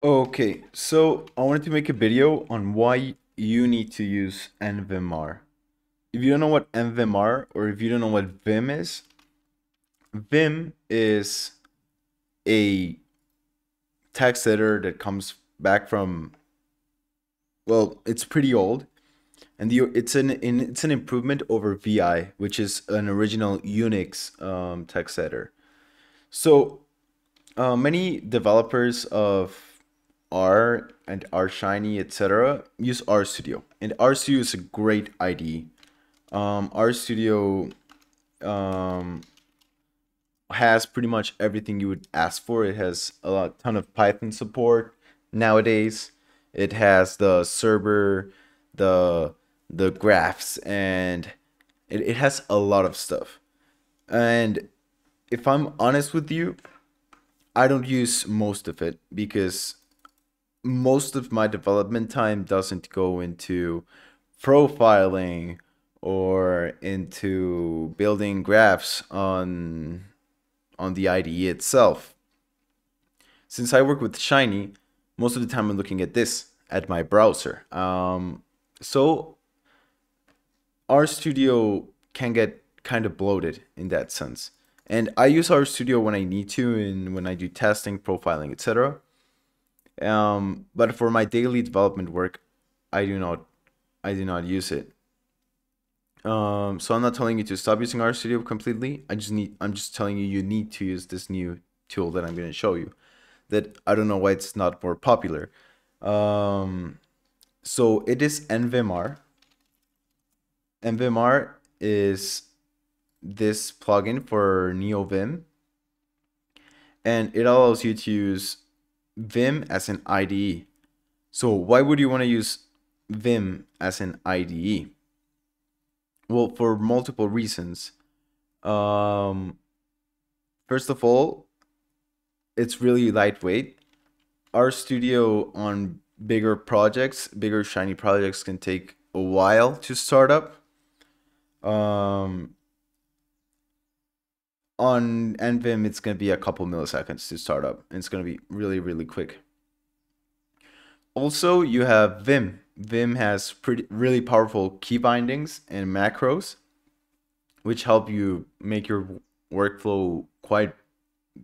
Okay, so I wanted to make a video on why you need to use NVimR. If you don't know what NVimR or if you don't know what Vim is, Vim is a text editor that comes back from well, it's pretty old, and the it's an it's an improvement over VI, which is an original Unix um, text editor. So uh, many developers of R and R Shiny, etc., use RStudio, and RStudio is a great IDE. Um, RStudio um, has pretty much everything you would ask for. It has a lot, ton of Python support nowadays. It has the server, the the graphs, and it, it has a lot of stuff. And if I'm honest with you, I don't use most of it because most of my development time doesn't go into profiling or into building graphs on on the IDE itself. Since I work with Shiny, most of the time I'm looking at this at my browser. Um, so RStudio can get kind of bloated in that sense. And I use RStudio when I need to and when I do testing, profiling, etc. Um, but for my daily development work, I do not I do not use it. Um, so I'm not telling you to stop using RStudio completely. I just need I'm just telling you you need to use this new tool that I'm going to show you. That I don't know why it's not more popular. Um, so it is NVimR. NVimR is this plugin for NeoVim, and it allows you to use Vim as an IDE. So why would you want to use Vim as an IDE? Well, for multiple reasons. Um, first of all, it's really lightweight. RStudio on bigger projects, bigger shiny projects can take a while to start up. Um, on NVim, it's going to be a couple milliseconds to start up. It's going to be really, really quick. Also, you have Vim. Vim has pretty really powerful key bindings and macros, which help you make your workflow quite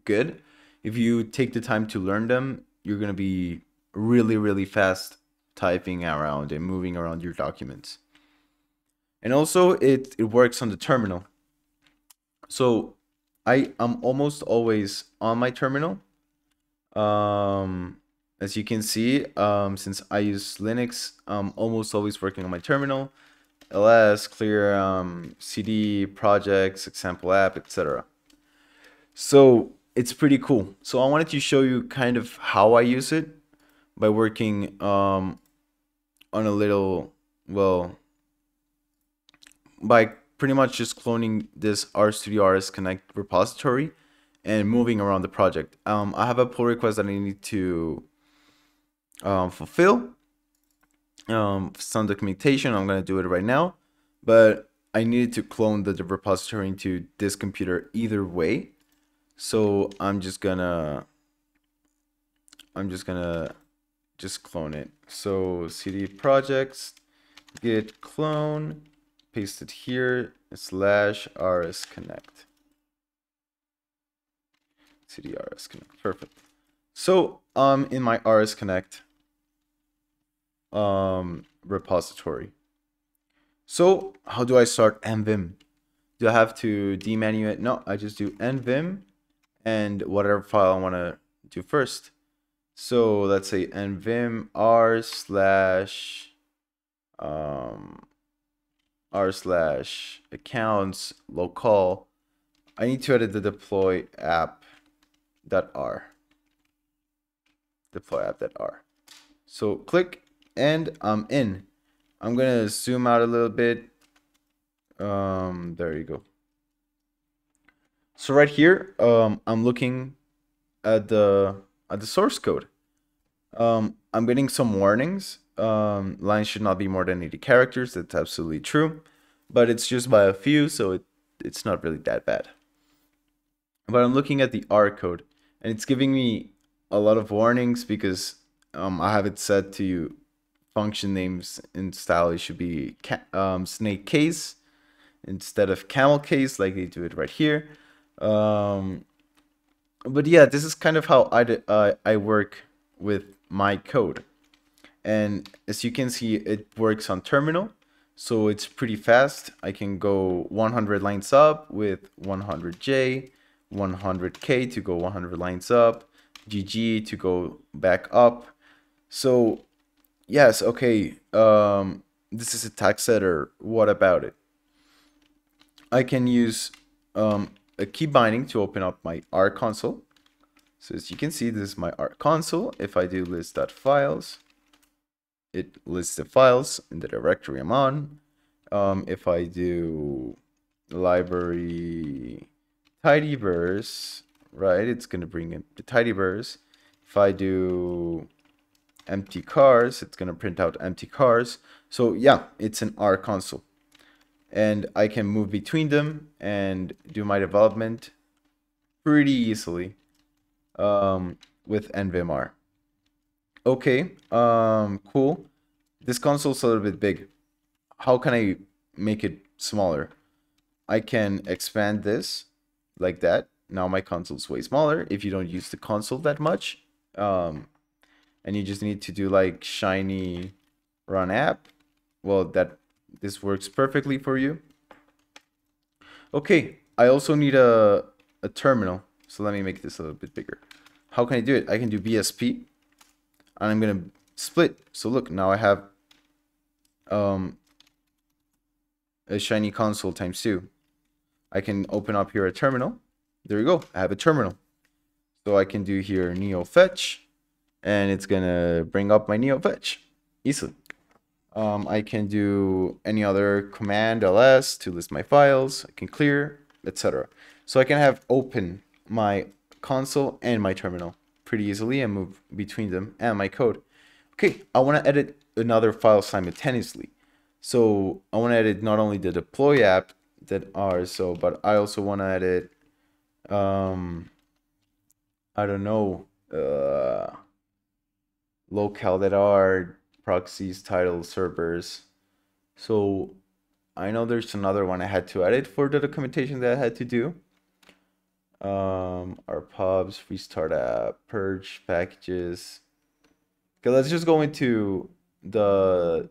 good. If you take the time to learn them, you're going to be really, really fast typing around and moving around your documents. And also, it, it works on the terminal. So I am almost always on my terminal. Um, as you can see, um, since I use Linux, I'm almost always working on my terminal, ls, clear, um, cd, projects, example app, etc. So it's pretty cool. So I wanted to show you kind of how I use it by working um, on a little, well, by pretty much just cloning this RStudio RS Connect repository and moving around the project. Um, I have a pull request that I need to um, fulfill. Um, some documentation, I'm going to do it right now. But I needed to clone the, the repository into this computer either way. So I'm just gonna, I'm just gonna just clone it. So cd projects, git clone, paste it here, slash rs connect. cd rs connect, perfect. So um in my rs connect um repository. So how do I start nvim? Do I have to dmenu it? No, I just do nvim and whatever file I want to do first. So let's say nvim r slash um r slash accounts local. I need to edit the deploy app dot r. Deploy app dot r. So click and I'm in. I'm gonna zoom out a little bit. Um, there you go. So right here, um, I'm looking at the at the source code. Um, I'm getting some warnings um, lines should not be more than 80 characters. That's absolutely true. But it's just by a few, so it, it's not really that bad. But I'm looking at the R code, and it's giving me a lot of warnings because um, I have it set to you function names in style. It should be um, snake case instead of camel case, like they do it right here. Um, but yeah, this is kind of how I, I work with my code. And as you can see, it works on terminal. So it's pretty fast. I can go 100 lines up with 100J, 100K to go 100 lines up, GG to go back up. So yes, okay, um, this is a text editor. What about it? I can use um, a key binding to open up my R console. So as you can see, this is my R console. If I do list.files, it lists the files in the directory I'm on. Um, if I do library tidyverse, right, it's going to bring in the tidyverse. If I do mtcars, it's going to print out mtcars. So yeah, it's an R console. And I can move between them and do my development pretty easily um, with NVimR. Okay, um, cool. This console's a little bit big. How can I make it smaller? I can expand this like that. Now my console's way smaller if you don't use the console that much. Um, and you just need to do like shiny run app. Well, that this works perfectly for you. Okay, I also need a, a terminal. So let me make this a little bit bigger. How can I do it? I can do vsp and I'm going to split. So look, now I have um, a shiny console times two. I can open up here a terminal. There we go. I have a terminal. So I can do here neofetch and it's gonna bring up my neofetch easily. Um, I can do any other command ls to list my files. I can clear, etc. So I can have open my console and my terminal pretty easily and move between them and my code. Okay, I want to edit another file simultaneously. So I want to edit not only the deploy app that are so, but I also want to edit, um, I don't know, uh, locale that are proxies, titles, servers. So I know there's another one I had to edit for the documentation that I had to do. Um, RPubs, restart app, purge packages. Okay, let's just go into the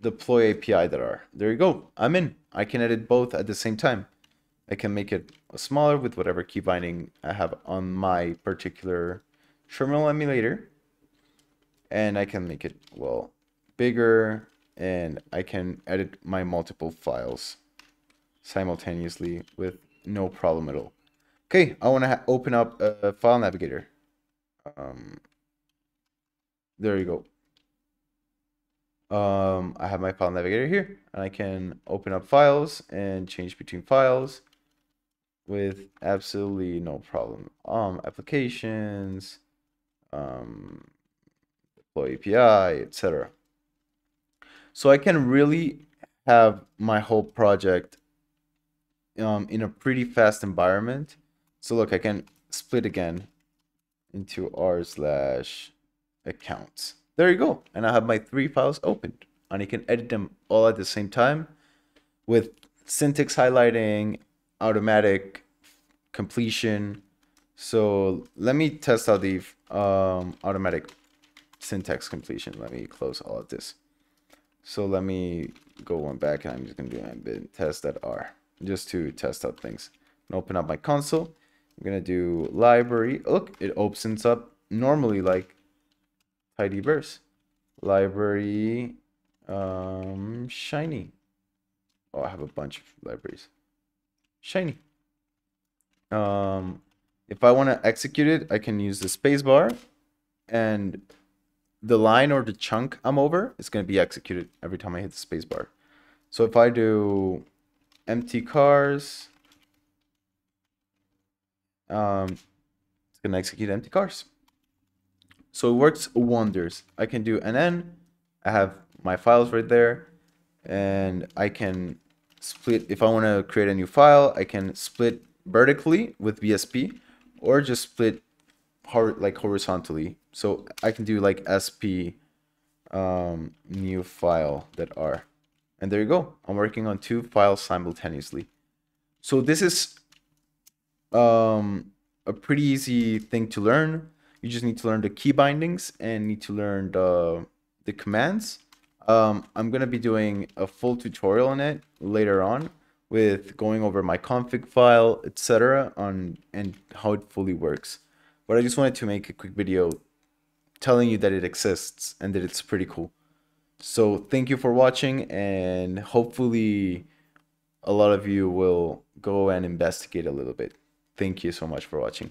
deploy API that are. There you go. I'm in. I can edit both at the same time. I can make it smaller with whatever key binding I have on my particular terminal emulator. And I can make it, well, bigger. And I can edit my multiple files simultaneously with no problem at all. Okay, I want to open up a file navigator. Um, there you go um, I have my file navigator here and I can open up files and change between files with absolutely no problem. Um, applications, um, deploy API, etc. So I can really have my whole project um, in a pretty fast environment. So look, I can split again into r slash accounts there you go. And I have my three files opened. And I can edit them all at the same time with syntax highlighting, automatic completion. So let me test out the um, automatic syntax completion. Let me close all of this. So let me go one back. And I'm just going to do a bit test that R just to test out things. open up my console. I'm to do library. Look, it opens up normally like tidyverse library um shiny oh i have a bunch of libraries shiny um if i want to execute it i can use the spacebar and the line or the chunk i'm over is going to be executed every time i hit the spacebar so if i do mtcars um it's going to execute mtcars so it works wonders. I can do NN. I have my files right there. And I can split, if I want to create a new file, I can split vertically with vsp or just split hor like horizontally So I can do like sp um, new file that r. And there you go. I'm working on two files simultaneously. So this is um, a pretty easy thing to learn. You just need to learn the key bindings and need to learn the, the commands. Um, I'm going to be doing a full tutorial on it later on with going over my config file, etc. on and how it fully works. But I just wanted to make a quick video telling you that it exists and that it's pretty cool. So thank you for watching and hopefully a lot of you will go and investigate a little bit. Thank you so much for watching.